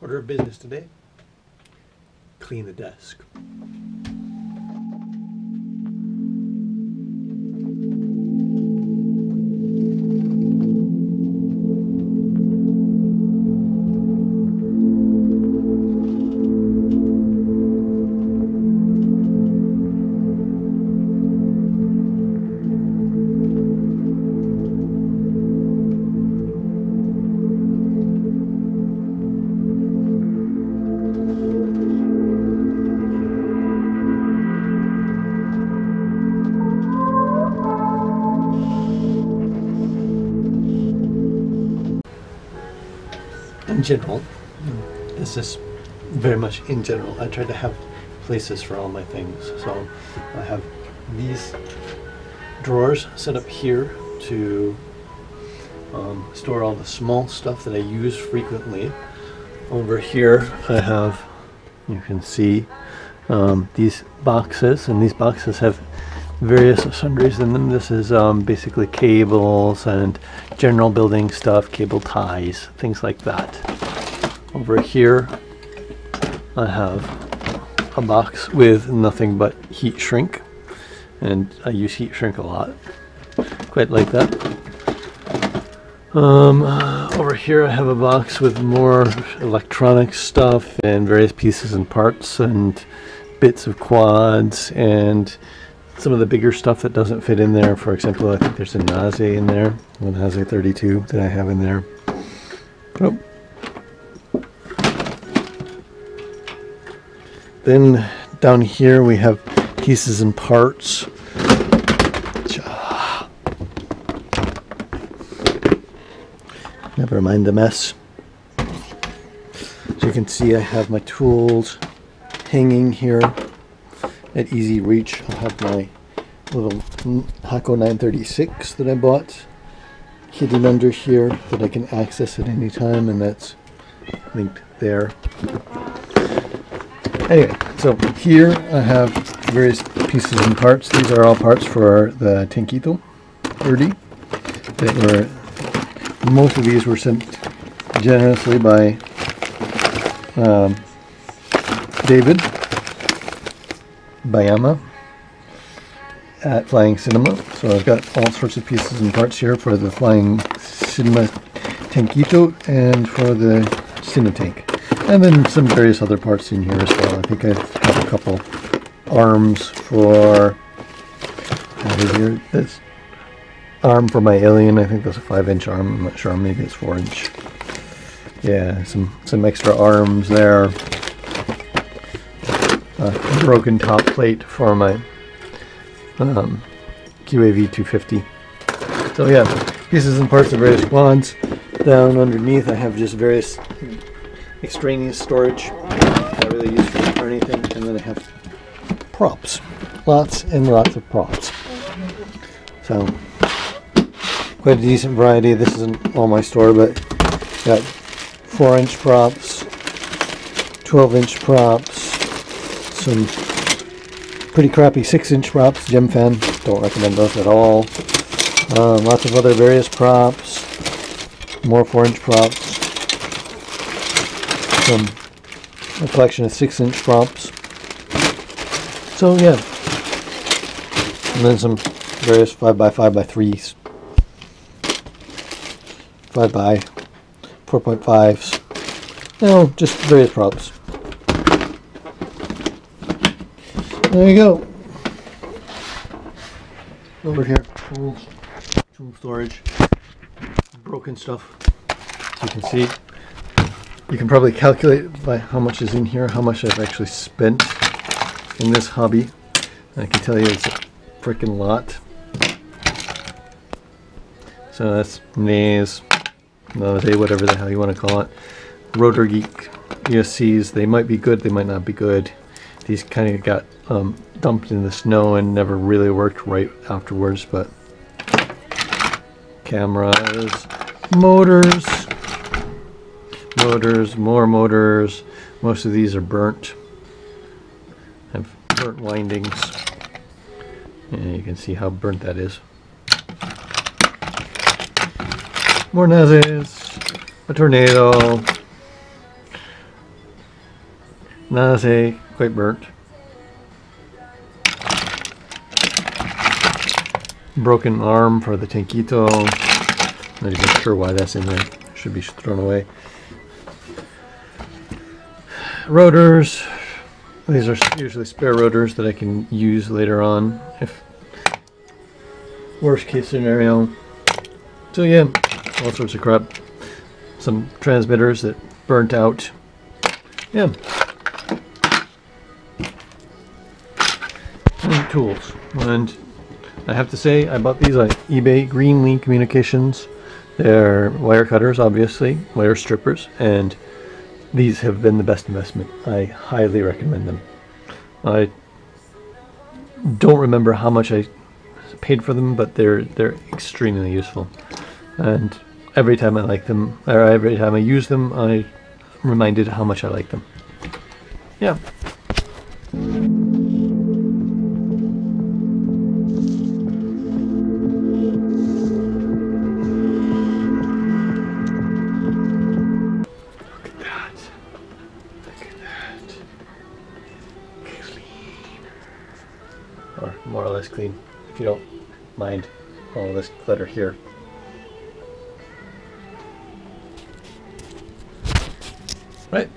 Order of business today clean the desk. General, this is very much in general. I try to have places for all my things. So I have these drawers set up here to um, store all the small stuff that I use frequently. Over here, I have, you can see, um, these boxes, and these boxes have various sundries in them. This is um, basically cables and general building stuff, cable ties, things like that. Over here, I have a box with nothing but heat shrink, and I use heat shrink a lot. Quite like that. Um, over here I have a box with more electronic stuff and various pieces and parts and bits of quads and some of the bigger stuff that doesn't fit in there. For example, I think there's a Naze in there, a Naze 32 that I have in there. Oh. Then down here we have pieces and parts. Never mind the mess. As you can see, I have my tools hanging here at easy reach. I have my little Hakko 936 that I bought hidden under here that I can access at any time, and that's linked there. Anyway, so here I have various pieces and parts. These are all parts for the Tankito 30 that were most of these were sent generously by um, David Bayama at Flying Cinema. So I've got all sorts of pieces and parts here for the Flying Cinema Tankito and for the Cinetank. And then some various other parts in here as well. I think I have a couple arms for here. This arm for my alien. I think that's a five inch arm. I'm not sure. Maybe it's four inch. Yeah, some some extra arms there. Broken top plate for my um, QAV 250. So yeah, pieces and parts of various quads. Down underneath, I have just various extraneous storage. Not really useful for anything. And then I have props, lots and lots of props. So quite a decent variety. This isn't all my store, but got four inch props, 12 inch props, some pretty crappy six inch props, Gemfan, don't recommend those at all. Um, lots of other various props, more four inch props, some a collection of six inch props. So yeah, and then some various five by five by threes. 5 by 4.5s. You know, just various props. There you go. Over here, tools, tool storage, broken stuff. As you can see, you can probably calculate by how much is in here, how much I've actually spent in this hobby. I can tell you it's a freaking lot. So that's Naze, Naze, whatever the hell you want to call it. Rotor Geek ESCs, they might be good, they might not be good. These kind of got um, dumped in the snow and never really worked right afterwards, but cameras, motors, motors, more motors. Most of these are burnt, have burnt windings. And you can see how burnt that is. More Nazes, a tornado, say quite burnt. Broken arm for the Tankito. Not even sure why that's in there. Should be thrown away. Rotors. These are usually spare rotors that I can use later on if worst case scenario. So yeah, all sorts of crap. Some transmitters that burnt out. Yeah. And tools. And I have to say, I bought these on eBay, Greenlee Communications. They're wire cutters, obviously, wire strippers, and these have been the best investment. I highly recommend them. I don't remember how much I paid for them, but they're they're extremely useful. And every time I like them, or every time I use them, I reminded how much I like them. Yeah. Less clean, if you don't mind all this clutter here. Right.